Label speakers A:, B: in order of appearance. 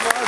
A: Come on.